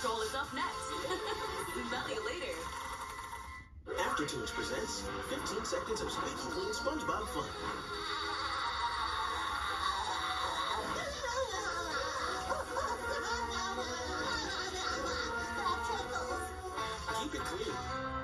Patrol is up next. Smell you later. toons presents 15 seconds of squeaky clean SpongeBob fun. Keep it clean.